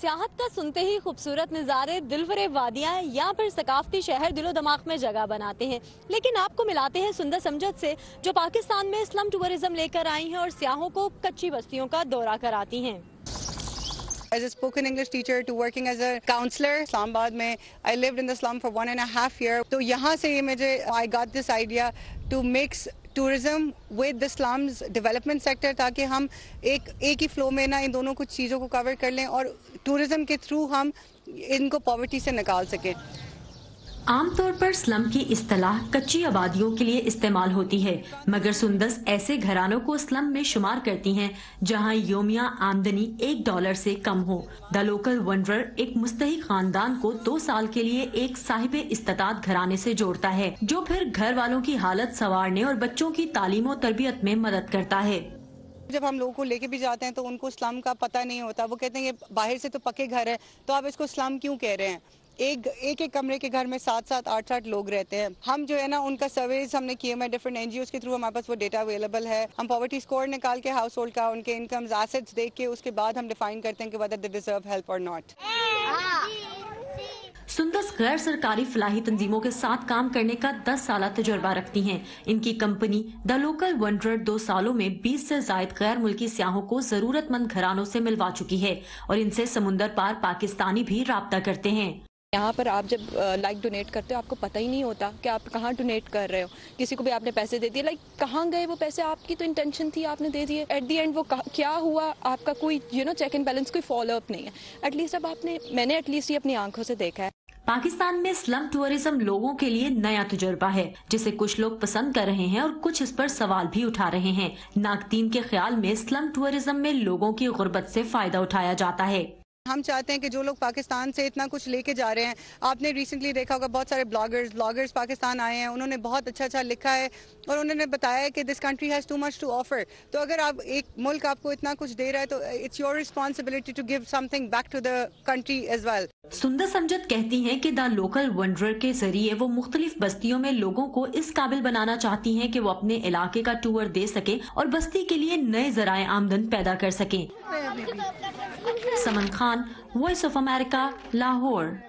سیاحت کا سنتے ہی خوبصورت نظارے دل وادیاں یا پھر ثقافتی شہر دل و دماغ میں جگہ بناتے ہیں۔ لیکن آپ کو ملاتے ہیں سندر سمجھت سے، جو پاکستان میں اسلم ٹورزم لے کر آئی ہیں اور سیاحوں کو کچی بستیوں کا دورہ کراتی ہیں۔ As a spoken English teacher to working as a counsellor Islamabad میں I lived in the Islam for one and a half year تو یہاں سے یہ مجھے I got this idea to mix tourism with Islam's development sector تاکہ ہم ایک ایک ہی فلو میں نہ ان دونوں کچھ چیزوں کو کور کر لیں اور ٹوریزم کے تھرو ہم ان کو پاورٹی سے نکال سکیں عام طور پر سلم کی اصطلاح کچی آبادیوں کے لیے استعمال ہوتی ہے، مگر سندس ایسے گھرانوں کو سلم میں شمار کرتی ہیں جہاں یومیہ آمدنی ایک ڈالر سے کم ہو۔ دا لوکل ونڈر ایک مستحق خاندان کو دو سال کے لیے ایک صاحب استطاعت گھرانے سے جوڑتا ہے، جو پھر گھر والوں کی حالت سنوارنے اور بچوں کی تعلیم و تربیت میں مدد کرتا ہے۔ جب ہم لوگوں کو لے کے بھی جاتے ہیں تو ان کو اسلام کا پتہ نہیں ہوتا، وہ کہتے ہیں یہ باہر سے تو پکے گھر ہے تو آپ اس کو اسلام کیوں کہہ رہے ہیں؟ ایک ایک ایک کمرے کے گھر میں سات سات آٹھ آٹھ لوگ رہتے ہیں۔ ہم جو ہے نا، ان کا سرویز ہم نے کیے میں ڈفرنٹ این جی اوز کے تھرو ہمارے پاس وہ ڈیٹا اویلیبل ہے۔ ہم پاورٹی اسکور نکال کے ہاؤس ہولڈ کا، ان کے انکمز ایسٹس دیکھ کے اس کے بعد ہم ڈیفائن کرتے ہیں کہ ویدر دے ڈیزرو ہیلپ اور ناٹ سندس غیر سرکاری فلاحی تنظیموں کے ساتھ کام کرنے کا دس سالہ تجربہ رکھتی ہیں۔ ان کی کمپنی دا لوکل ونڈر دو سالوں میں بیس سے زائد غیر ملکی سیاحوں کو ضرورت مند گھرانوں سے ملوا چکی ہے اور ان سے سمندر پار پاکستانی بھی رابطہ کرتے ہیں۔ یہاں پر آپ جب لائک ڈونیٹ کرتے ہو، آپ کو پتہ ہی نہیں ہوتا کہ آپ کہاں ڈونیٹ کر رہے ہو۔ کسی کو بھی آپ نے پیسے دے دیے لائک کہاں گئے وہ پیسے؟ آپ کی تو انٹینشن تھی، آپ نے دے دیے۔ ایٹ دی اینڈ وہ کیا ہوا؟ آپ کا کوئی you know check and balance کوئی فالو اپ نہیں ہے۔ ایٹ لیسٹ اب آپ نے، میں نے ایٹ لیسٹ یہ اپنی آنکھوں سے دیکھا ہے۔ پاکستان میں سلم ٹورزم لوگوں کے لیے نیا تجربہ ہے، جسے کچھ لوگ پسند کر رہے ہیں اور کچھ اس پر سوال بھی اٹھا رہے ہیں۔ ناقدین کے خیال میں سلم ٹورزم میں لوگوں کی غربت سے فائدہ اٹھایا جاتا ہے۔ ہم چاہتے ہیں کہ جو لوگ پاکستان سے اتنا کچھ لے کے جا رہے ہیں، آپ نے ریسنٹلی دیکھا ہوگا بہت سارے بلاگرز بلاگرز پاکستان آئے ہیں، انہوں نے بہت اچھا اچھا لکھا ہے اور انہوں نے بتایا ہے کہ this country has too much to offer تو اگر آپ ایک ملک آپ کو اتنا کچھ دے رہا ہے تو it's your responsibility to give something back to the country as well سندر سمجھت کہتی ہیں کہ دا لوکل ونڈر کے ذریعے وہ مختلف بستیوں میں لوگوں کو اس قابل بنانا چاہتی ہیں کہ وہ اپنے علاقے کا ٹور دے سکیں اور بستی کے لیے نئے ذرائع آمدن پیدا کر سکیں۔ Saman Khan, Voice of America, Lahore.